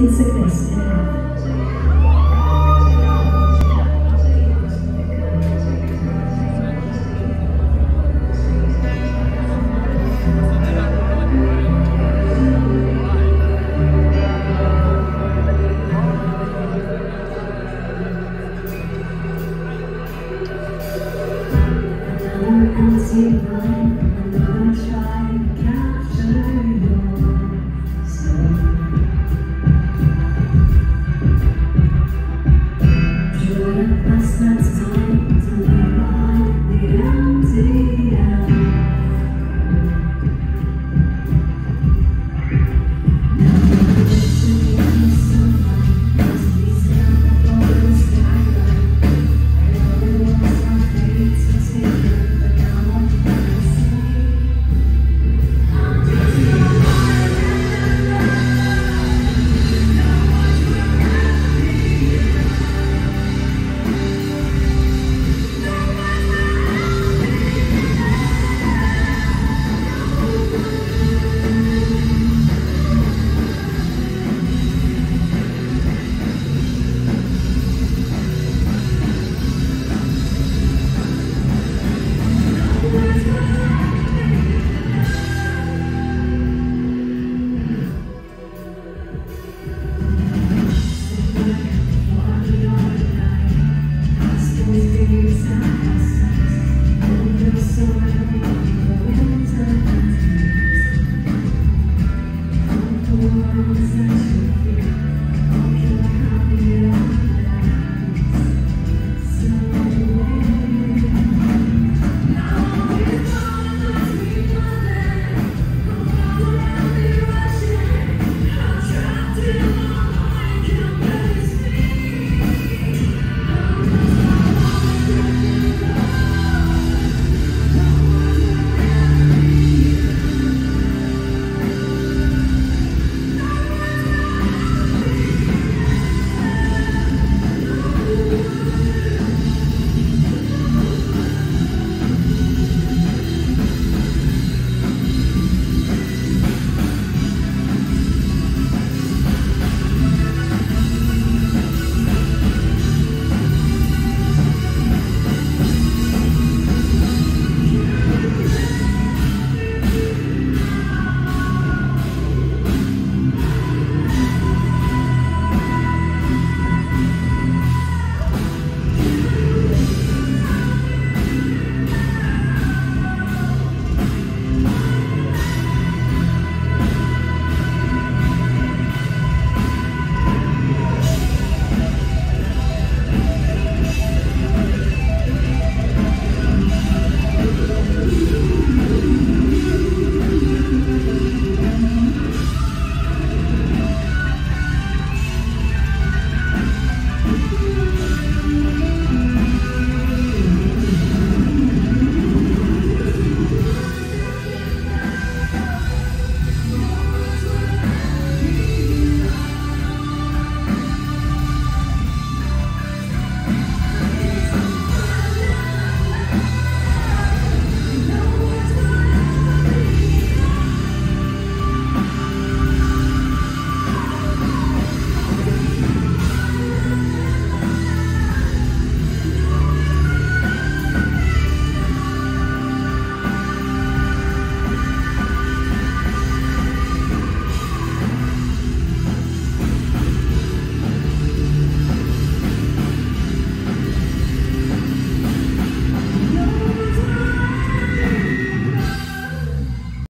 in sickness and health. Another unseen line, another try. senses